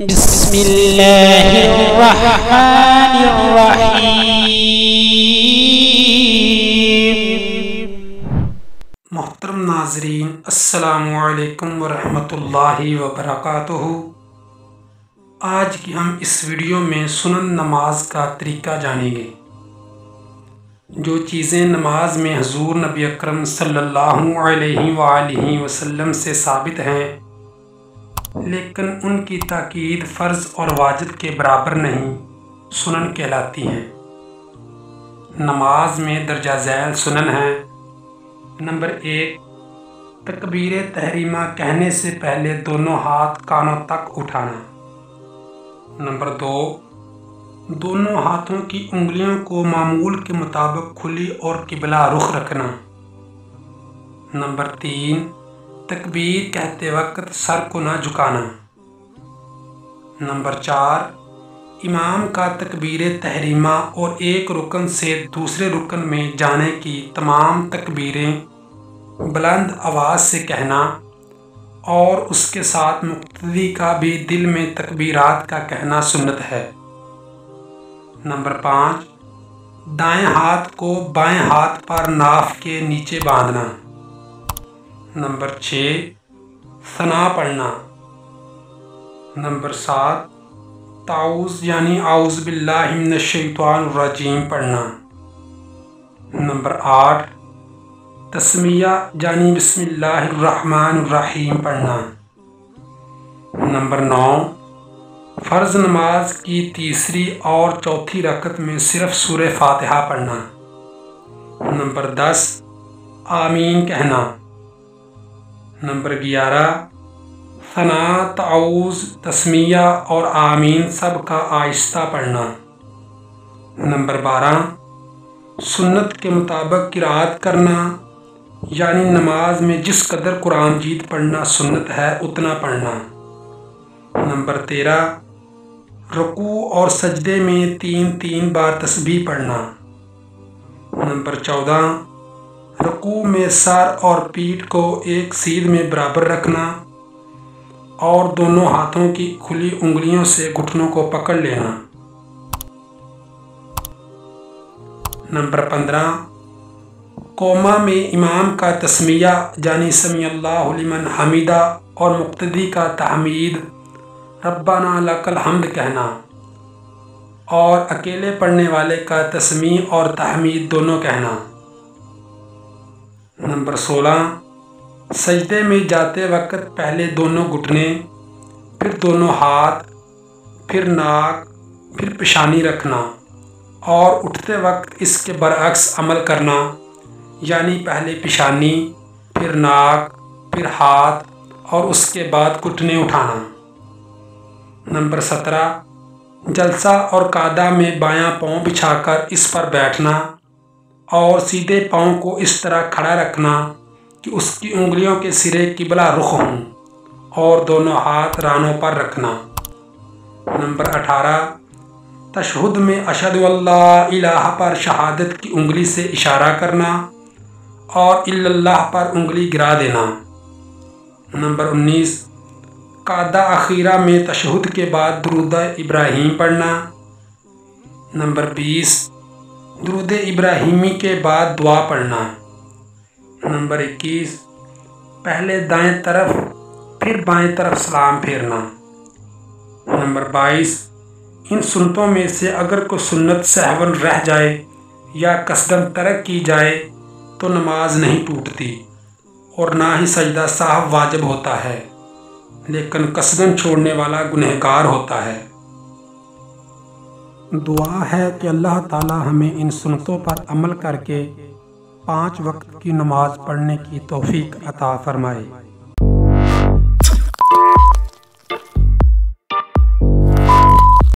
मोहतरम नाजरीन असलकम वरहमतुल्लाहि वबरकातुहू। आज की हम इस वीडियो में सुनन नमाज़ का तरीका जानेंगे। जो चीज़ें नमाज़ में हजूर नबी अकरम सल्लल्लाहु अलैहि वसल्लम से साबित हैं लेकिन उनकी ताकीद फ़र्ज़ और वाजिब के बराबर नहीं, सुनन कहलाती हैं। नमाज़ में दर्जा झैल सुनन है। नंबर एक, तकबीर तहरीमा कहने से पहले दोनों हाथ कानों तक उठाना। नंबर दो, दोनों हाथों की उंगलियों को मामूल के मुताबिक खुली और किबला रुख रखना। नंबर तीन तकबीर कहते वक्त सर को ना झुकाना। नंबर चार, इमाम का तकबीर तहरीमा और एक रुकन से दूसरे रुकन में जाने की तमाम तकबीरें, बुलंद आवाज़ से कहना और उसके साथ मुक्तदी का भी दिल में तकबीरात का कहना सुन्नत है। नंबर पाँच, दाएँ हाथ को बाएँ हाथ पर नाफ के नीचे बांधना। नंबर छः सना पढ़ना नंबर सात ताउस यानी आउज़ बिल्लाशैतानरजीम पढ़ना। नंबर आठ, तस्मिया यानी बिस्मिल्लाहिर्रहमानिर्रहीम पढ़ना। नंबर नौ, फ़र्ज़ नमाज़ की तीसरी और चौथी रकत में सिर्फ़ सूर फातिहा पढ़ना। नंबर दस, आमीन कहना। नंबर ग्यारह सना ताउज़ तस्मिया और आमीन सब का आहिस्ता पढ़ना। नंबर बारह, सुन्नत के मुताबिक किरात करना, यानी नमाज़ में जिस कदर कुरान जीत पढ़ना सुन्नत है, उतना पढ़ना। नंबर तेरह, रुकू और सजदे में तीन तीन बार तस्बीह पढ़ना। नंबर चौदह रुकू में सर और पीठ को एक सीध में बराबर रखना और दोनों हाथों की खुली उंगलियों से घुटनों को पकड़ लेना। नंबर पंद्रह। कोमा में इमाम का तस्मिया जानी समी अल्लाहमन हमीदा और मुक्तदी का तहमीद, रब्बाना लकल हमद कहना। और अकेले पढ़ने वाले का तस्मी और तहमीद दोनों कहना। नंबर सोलह, सजदे में जाते वक्त पहले दोनों घुटने, फिर दोनों हाथ, फिर नाक, फिर पेशानी रखना और उठते वक्त इसके बरअक्स अमल करना, यानी पहले पेशानी, फिर नाक, फिर हाथ और उसके बाद घुटने उठाना। नंबर सत्रह, जलसा और कादा में बायां पाँव बिछाकर इस पर बैठना और सीधे पाँव को इस तरह खड़ा रखना कि उसकी उंगलियों के सिरे किबला रुख हों और दोनों हाथ रानों पर रखना। नंबर अठारह, तशहद में अशद इलाह पर शहादत की उंगली से इशारा करना और इल्लल्लाह पर उंगली गिरा देना। नंबर उन्नीस, कादा अखीरा में तशहद के बाद दरुद इब्राहिम पढ़ना। नंबर बीस दरुद इब्राहिमी के बाद दुआ पढ़ना। नंबर इक्कीस, पहले दाएँ तरफ़, फिर बाएँ तरफ़ सलाम फेरना। नंबर बाईस, इन सुनतों में से अगर कोई सुन्नत सहवन रह जाए या कसदम तरक की जाए तो नमाज़ नहीं टूटती और ना ही सजदा साहब वाजिब होता है, लेकिन कसदम छोड़ने वाला गुनहगार होता है। दुआ है कि अल्लाह ताला हमें इन सुनतों पर अमल करके पाँच वक्त की नमाज़ पढ़ने की तौफीक अता फरमाए।